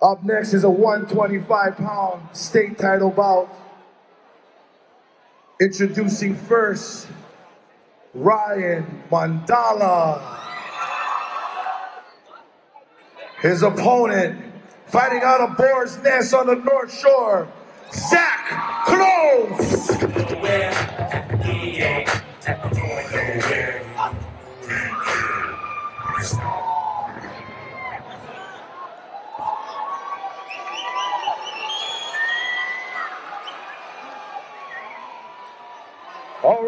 Up next is a 125 pound state title bout. Introducing first, Ryan Mondala. His opponent, fighting out of Boar's Nest on the North Shore, Zach Close.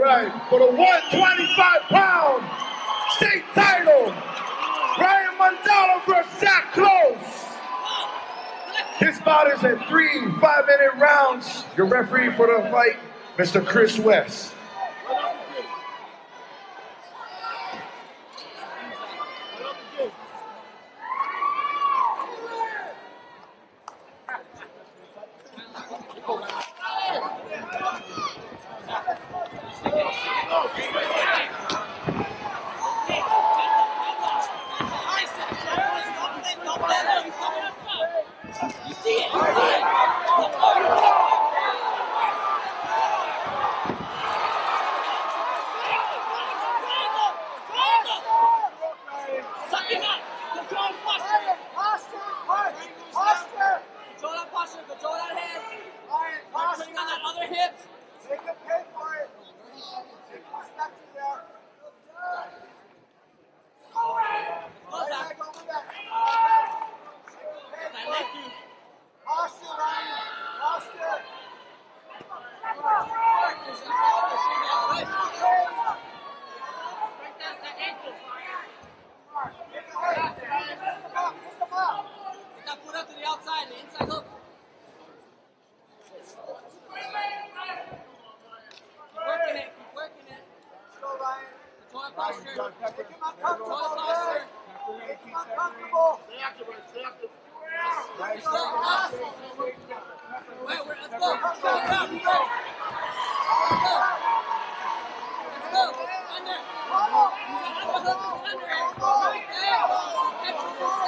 right, for the 125 pound state title, Brian Mondala versus Zach Close. This bout is in three five minute rounds. Your referee for the fight, Mr. Chris West. outside and the inside hook. Working it, keep working it. Let's go, Ryan. Control posture. Make him uncomfortable. Make him uncomfortable. Stay active, stay active. Let's go. Wait, let's go. Let's go. Let's go. Let's go. Let's go. Under. Under. Under. Under. Under. Under. Under. Under.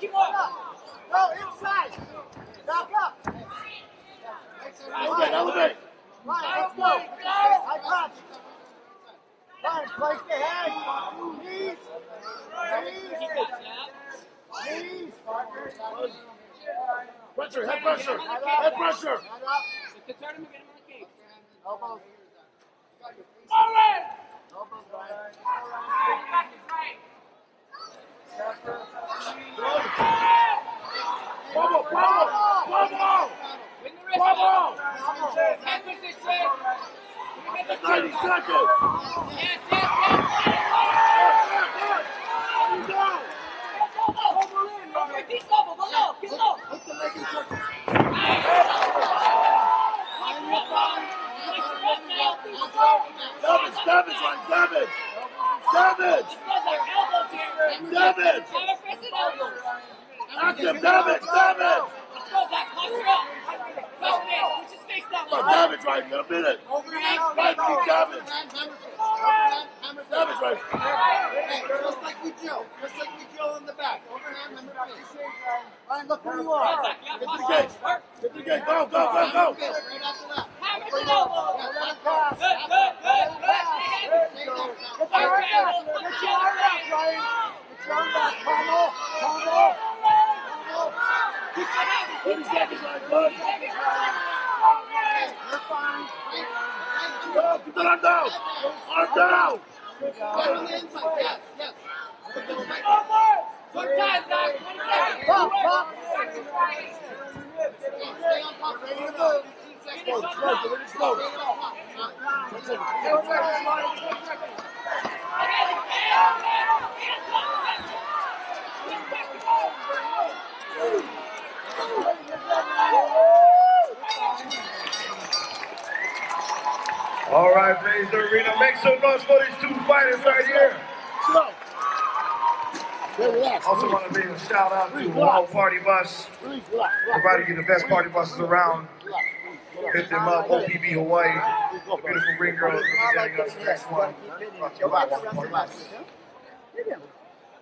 keep on up. Go inside. Back up. Elevate, elevate. Ryan, let's go. High touch. Ryan, place the head. Knees. Knees. Knees. Pressure, head pressure. Head pressure. Get him on the cage. Elbows. Elbows, Ryan. Vamos, vamos, vamos! Vamos! Representação! Representação! Ryan, look where you are. Get to the gate. Get to the gate. Go, go, go, go. The. Thirty seconds, good. You're fine. Go, keep that arm down. Arm down. Right on the inside. Yes, yes. Put those right- Good time, Zach. 20 seconds. Pop, pop. Stay on top. Ready to move. 15. Slow, slow, slow. Stay on top. Not- Ten seconds. All right, Blaisdell Arena. Make some noise for these two fighters right here. Slow. Okay, relax. Also want to give a shout out to Wow Party Bus, Release, relax, relax. providing you the best party buses around. Relax, relax. Hit them up, OPB Hawaii. Beautiful ring girls representing us next one. Brought to you by Party Bus. Hit him.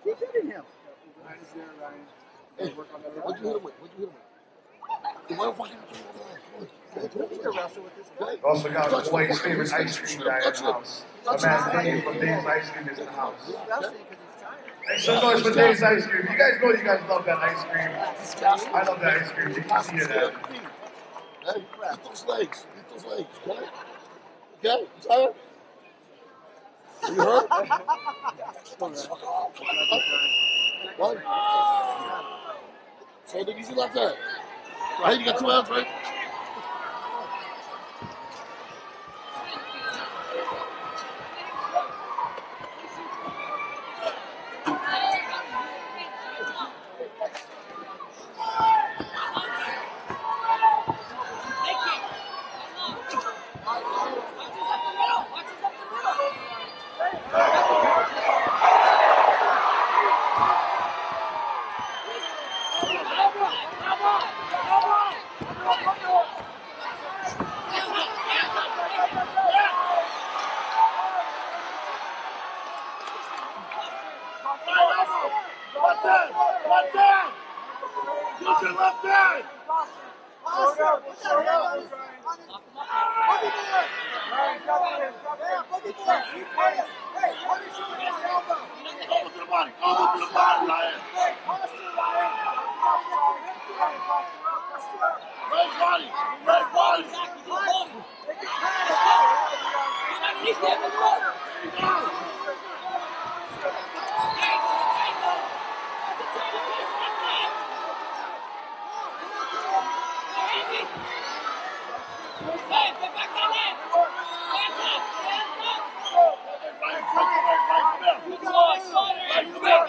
Keep hitting him. Hey, what'd you hit him with? What'd you hit him with? The motherfucking- We Also got Hawaii's favorite ice cream guy in the house. My man Dave from Dave's Ice Cream is in the house. Some for Dave's Ice Cream. You guys know you guys love that ice cream. I love that ice cream. You can see it at Hey, eat those legs. Eat those legs, okay? Okay? You tired? You hurt? What? So use your left hand. Right, you got two hands, right? Left hand! Left hand! Use your left hand! Elbow to the body! Elbow to the body, Ryan! Right body! Right body! Ryan, press the right, right, come here! Right, come here!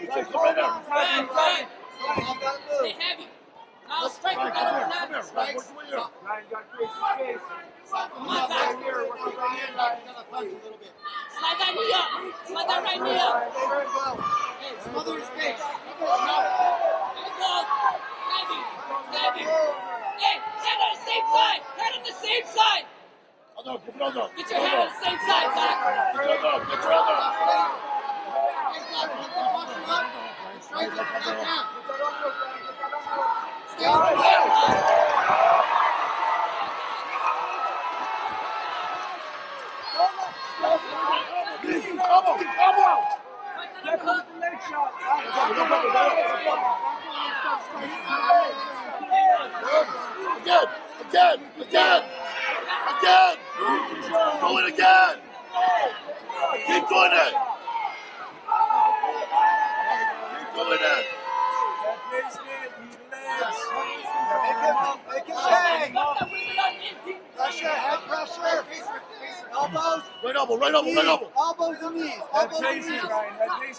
You take the right arm. Stay heavy. Now strike Right, with come that here, come here. overhand. Right, what's the way here? Slide that knee up. Slide that right knee up. Hey, smother his face. There you go. Heavy. Heavy. Hey, head on the same side. Head on the same side. Other arm, keep it other arm. Get your head on the same side, Zach. Get your other arm, get your other arm. Come on, come on! Again, again, again, again! Do it again! Keep doing it! Keep doing it! Make him bang. Pressure, head pressure. Elbows, Right elbow, right elbow, right elbow! elbows and knees. Elbows and knees.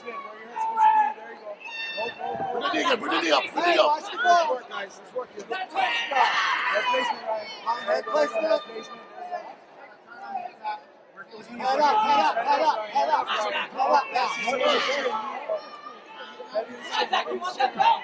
Bring the knee again, bring the knee up, bring the Hey, knee up! watch the ball. Guys. It's working. Head placement. Head up, head up, head up, head up. Head up now. Zach, Zach, you want that belt?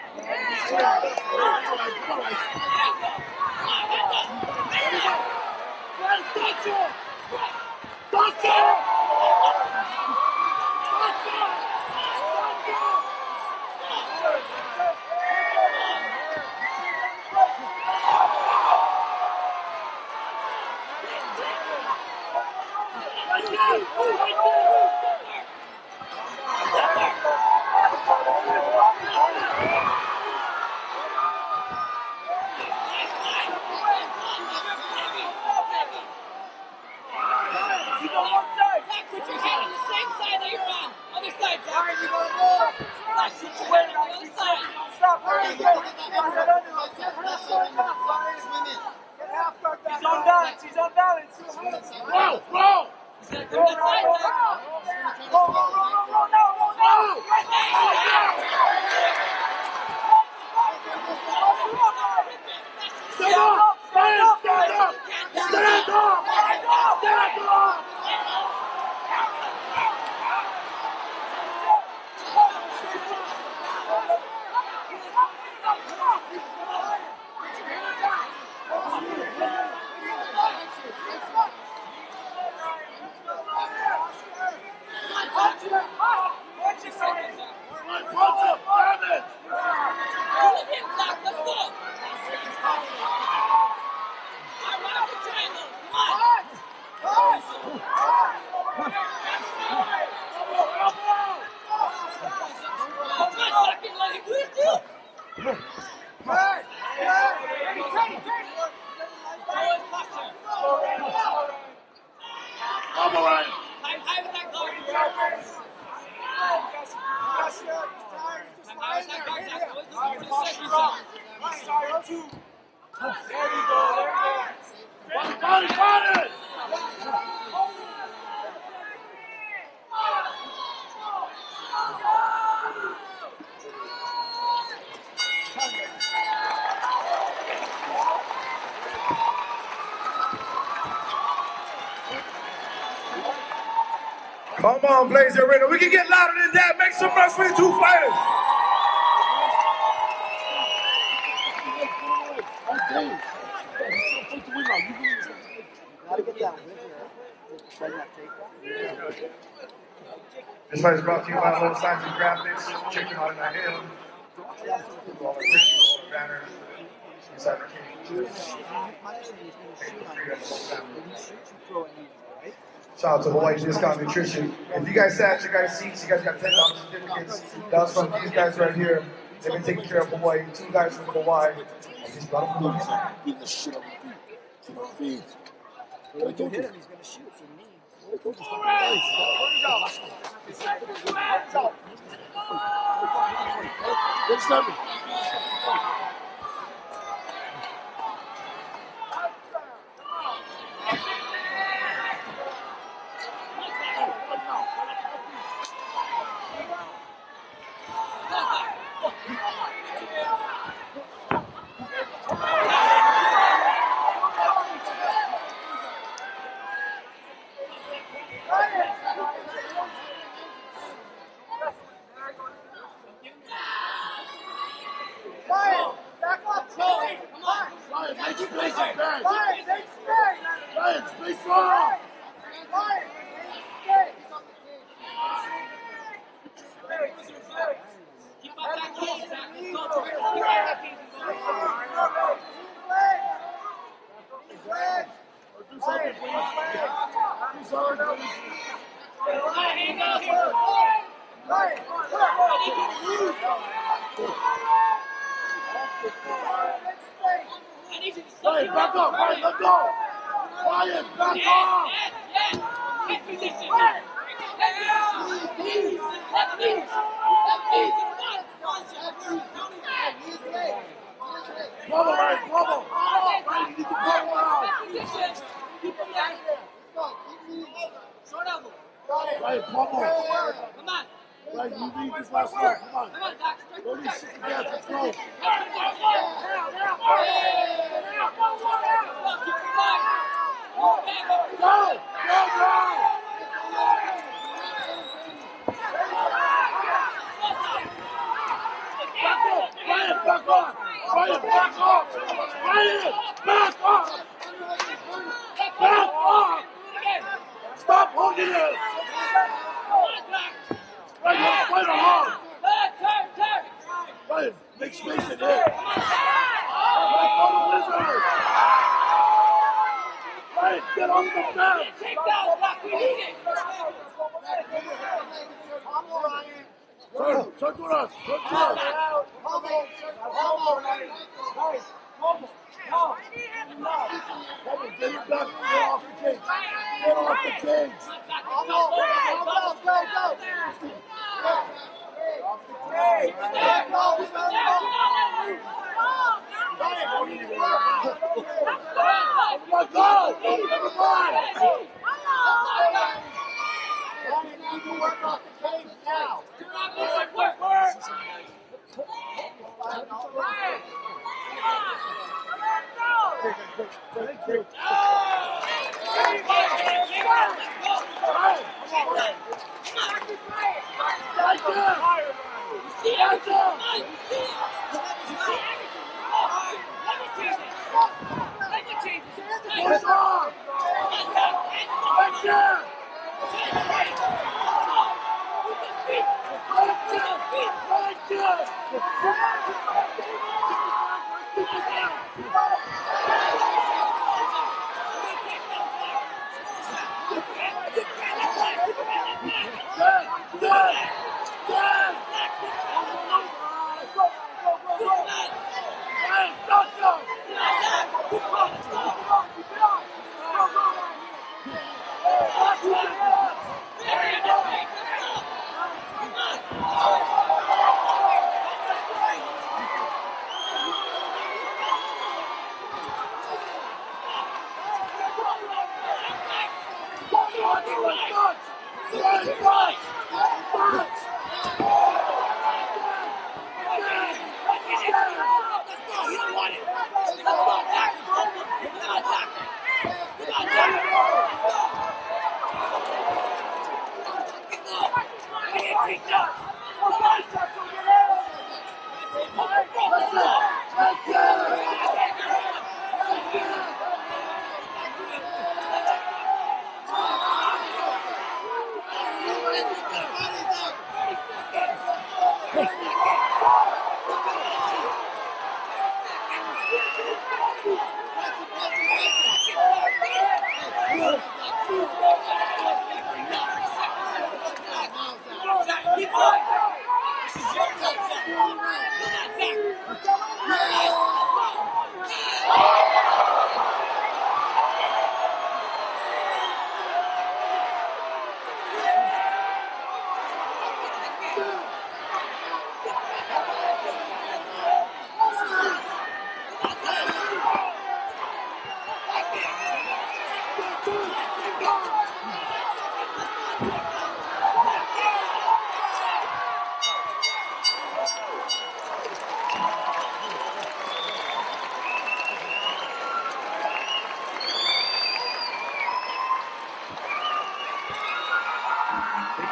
There you go. Come on, Blaisdell Arena. We can get louder than that. Make some noise for the two fighters. That's Dave. He's so quick to win now. You win this one. Gotta get that win here. Send that takedown. This fight is brought to you by Low Signs and Graphics. Out in that hill. All the banners, inside the cage. Shout out to Hawaii Discount Nutrition. If you guys sat at your guys' seats, you guys got ten dollars certificates. That was from these guys right here. They've been taking care of Hawaii. Two guys from Hawaii. And these brought them He's beating the shit out of on You you. him, he's gonna shoot. It's a knee. What I told you. Stop the legs. Next time. Ryan, back up. Ryan, come on. Ryan, make space up there. Ryan, take space. Ryan, space off. Ryan, take Keep up that cage, Zach. Let's go. Keep up that cage. Do something, please. Do something, please. Ryan, hang out here. I need you to slow Ryan, your back roll. up. Ryan, let go. Ryan, back Yes, off. yes, yes. Get position. Left knee. Left knee. Left knee. Come on, Ryan, come on. Ryan, you need to come out. Get position. Keep him there. Short elbow. Ryan, come on. Come on. Ryan, you need this last one. Come on. Come on, Doc. Go these shit together. Let's go. Go. Go, go. back off. Ryan, back off. Ryan, back off. Back off. Stop holding it. Ryan, fight him hard. Ryan, make space in here. Ryan, go to Wizard. Ryan, get on the fence. Take down Black, we need it. Turn, turn to us. Turn to us. Come on, get your back. Get off the cage. Get off the cage. Oh God! Everybody! Push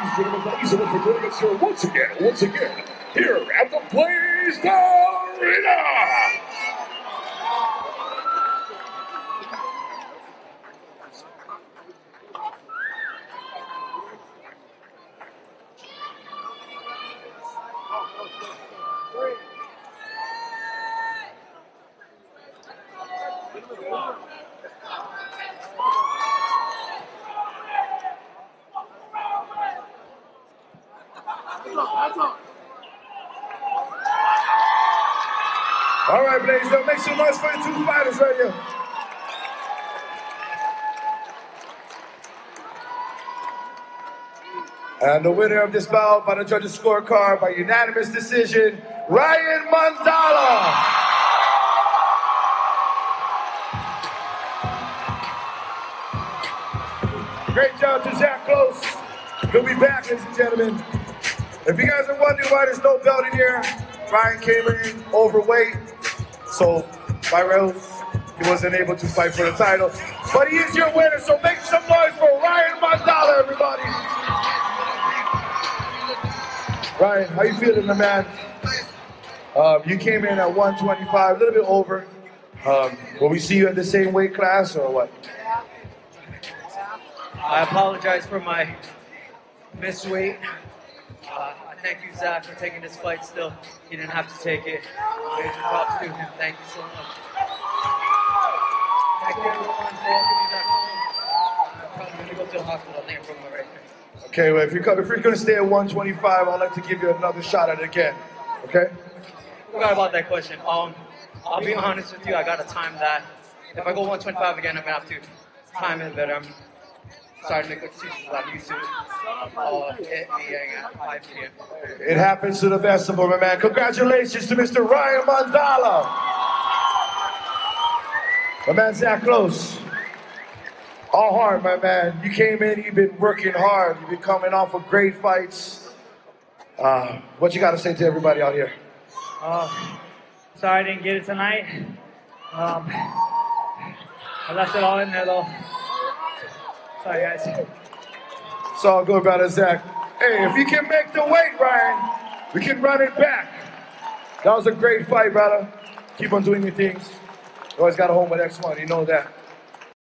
Ladies and gentlemen, you so much for joining us here once again, once again, here at the Blaisdell Arena. Hands up. All right, Blaze, now make some noise for the two fighters right here. And the winner of this bout by the judges' scorecard by unanimous decision, Ryan Mondala. Great job to Zach Close. He'll be back, ladies and gentlemen. If you guys are wondering why there's no belt in here, Ryan came in overweight, so by rules, he wasn't able to fight for the title. But he is your winner, so make some noise for Ryan Mondala, everybody. Ryan, how you feeling, my man? Um, you came in at 125, a little bit over. Um, will we see you at the same weight class or what? I apologize for my missed weight. Uh, I thank you, Zach, for taking this fight still. He didn't have to take it. Major props to him. Thank you so much. Thank you, everyone. I'm going to go to the hospital. I think I'm. Okay, well, if you're, if you're going to stay at 125, I'd like to give you another shot at it again. Okay? Forgot about that question. Um, I'll be honest with you. I got to time that. If I go 125 again, I'm gonna have to time it better. I'm starting to make excuses. I'm used to uh, it being at 5 p.m. It happens to the best of them, man. Congratulations to Mr. Ryan Mondala. My man, Zach Close. All hard, my man. You came in, you've been working hard. You've been coming off of great fights. Uh, what you got to say to everybody out here? Uh, sorry I didn't get it tonight. Um, I left it all in there though. Sorry guys. It's all good, brother Zach. Hey, if you can make the weight, Ryan, we can run it back. That was a great fight, brother. Keep on doing your things. You always got a home with X1, you know that.